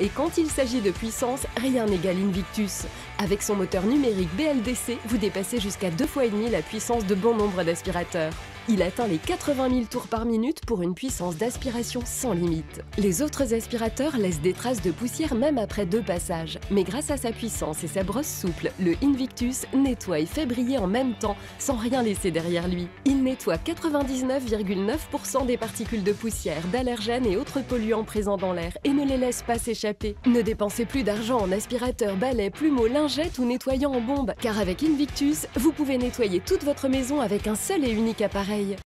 Et quand il s'agit de puissance, rien n'égale Invictus. Avec son moteur numérique BLDC, vous dépassez jusqu'à deux fois et demi la puissance de bon nombre d'aspirateurs. Il atteint les 80 000 tours par minute pour une puissance d'aspiration sans limite. Les autres aspirateurs laissent des traces de poussière même après deux passages, mais grâce à sa puissance et sa brosse souple, le Invictus nettoie et fait briller en même temps sans rien laisser derrière lui. Il nettoie 99,9% des particules de poussière, d'allergènes et autres polluants présents dans l'air et ne les laisse pas s'échapper. Ne dépensez plus d'argent en aspirateur, balai, plumeau, lingette ou nettoyant en bombe, car avec Invictus, vous pouvez nettoyer toute votre maison avec un seul et unique appareil oreilles.